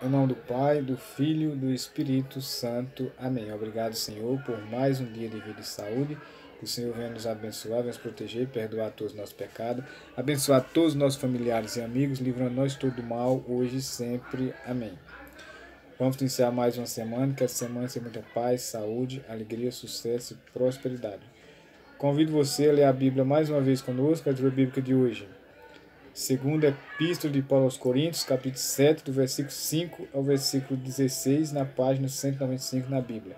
Em nome do Pai, do Filho, do Espírito Santo. Amém. Obrigado, Senhor, por mais um dia de vida e saúde. Que o Senhor venha nos abençoar, venha nos proteger, perdoar todos os nossos pecados, abençoar todos os nossos familiares e amigos, livrando nós todo do mal, hoje e sempre. Amém. Vamos iniciar mais uma semana, que essa semana seja muita paz, saúde, alegria, sucesso e prosperidade. Convido você a ler a Bíblia mais uma vez conosco, a leitura bíblica de hoje. Segunda Epístola de Paulo aos Coríntios, capítulo 7, do versículo 5 ao versículo 16, na página 195 na Bíblia.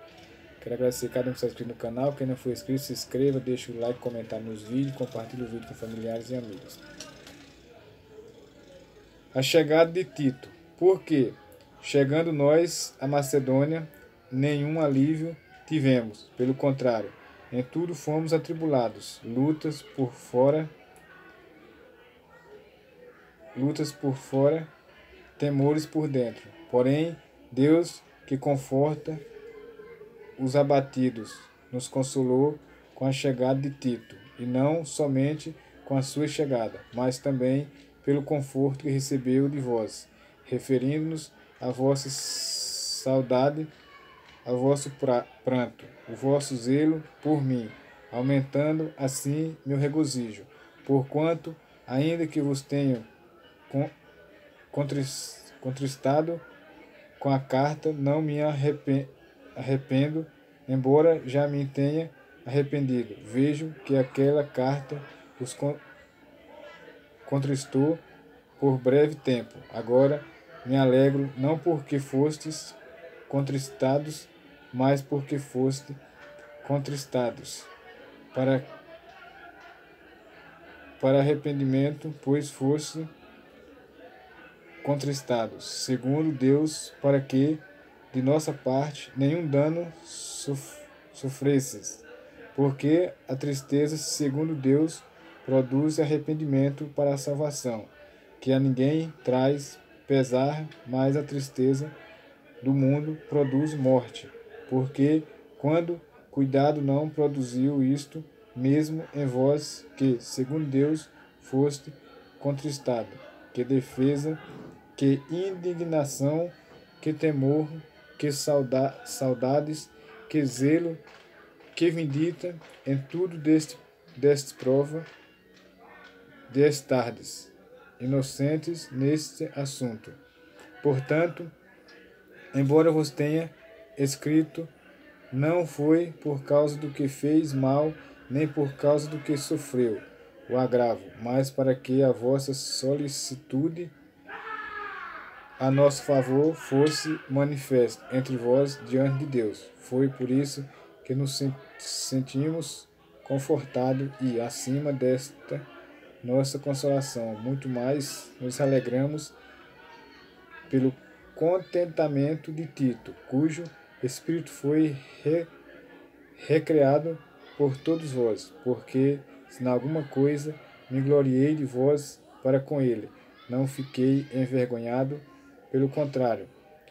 Quero agradecer a cada um que está inscrito no canal. Quem não for inscrito, se inscreva, deixe o like, comentar nos vídeos, compartilhe o vídeo com familiares e amigos. A chegada de Tito. Por quê? Chegando nós a Macedônia, nenhum alívio tivemos. Pelo contrário, em tudo fomos atribulados, lutas por fora lutas por fora, temores por dentro. Porém, Deus que conforta os abatidos nos consolou com a chegada de Tito, e não somente com a sua chegada, mas também pelo conforto que recebeu de vós, referindo-nos a vossa saudade, a vosso pranto, o vosso zelo por mim, aumentando assim meu regozijo, porquanto, ainda que vos tenho contristado com a carta, não me arrependo, embora já me tenha arrependido. Vejo que aquela carta os contristou por breve tempo. Agora me alegro, não porque fostes contristados, mas porque foste contristados, para, para arrependimento, pois foste contristados, segundo Deus, para que, de nossa parte, nenhum dano sofresses. Porque a tristeza, segundo Deus, produz arrependimento para a salvação, que a ninguém traz pesar, mas a tristeza do mundo produz morte. Porque quando cuidado não produziu isto, mesmo em vós que, segundo Deus, foste contristado, que defesa que indignação, que temor, que sauda saudades, que zelo, que vindita, em tudo deste, deste prova, des tardes, inocentes neste assunto. Portanto, embora vos tenha escrito, não foi por causa do que fez mal, nem por causa do que sofreu o agravo, mas para que a vossa solicitude a nosso favor fosse manifesto entre vós diante de Deus. Foi por isso que nos sentimos confortados e, acima desta nossa consolação, muito mais nos alegramos pelo contentamento de Tito, cujo espírito foi re, recreado por todos vós, porque se em alguma coisa me gloriei de vós para com ele, não fiquei envergonhado pelo contrário,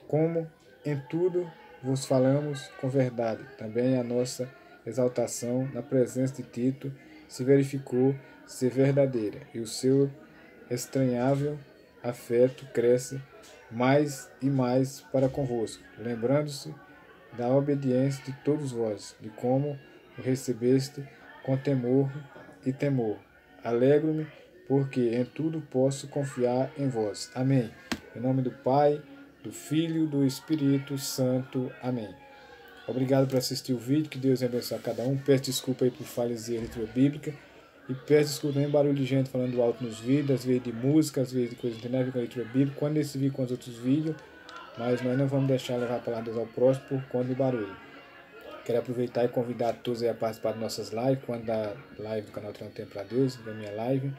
como em tudo vos falamos com verdade, também a nossa exaltação na presença de Tito se verificou ser verdadeira, e o seu estranhável afeto cresce mais e mais para convosco, lembrando-se da obediência de todos vós, de como o recebeste com temor e temor. Alegro-me, porque em tudo posso confiar em vós. Amém. Em nome do Pai, do Filho, do Espírito Santo. Amém. Obrigado por assistir o vídeo. Que Deus abençoe a cada um. Peço desculpa aí por falhas e leitura bíblica. E peço desculpa também barulho de gente falando alto nos vídeos, às vezes de música, às vezes de coisa internet com a leitura bíblica. Quando esse vídeo com os outros vídeos, mas nós não vamos deixar levar a palavra ao próximo por conta de barulho. Quero aproveitar e convidar todos a participar de nossas lives, quando a live do canal Treino Tempo para Deus, da minha live,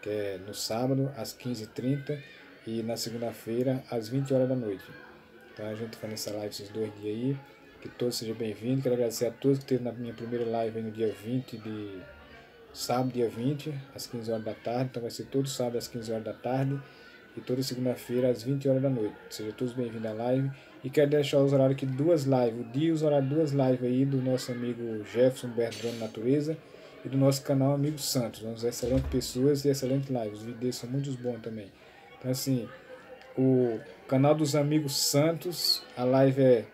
que é no sábado, às 15h30 e na segunda-feira às 20 horas da noite. Então a gente faz essa live esses dois dias aí. Que todos sejam bem-vindos. Quero agradecer a todos que esteve na minha primeira live no dia 20 de sábado, dia 20, às 15 horas da tarde. Então vai ser todo sábado às 15 horas da tarde e toda segunda-feira às 20 horas da noite. Sejam todos bem-vindos à live. E quero deixar os horários aqui, duas lives. O dia e os horários duas lives aí do nosso amigo Jefferson Bertrand Natureza e do nosso canal Amigo Santos. Vamos excelentes pessoas e excelentes lives. Os vídeos são muito bons também. Assim, o canal dos Amigos Santos, a live é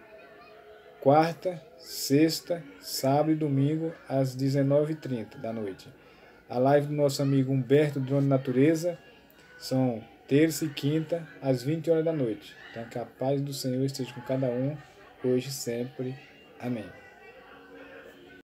quarta, sexta, sábado e domingo às 19h30 da noite. A live do nosso amigo Humberto Drone Natureza são terça e quinta às 20 horas da noite. Então que a paz do Senhor esteja com cada um, hoje e sempre. Amém.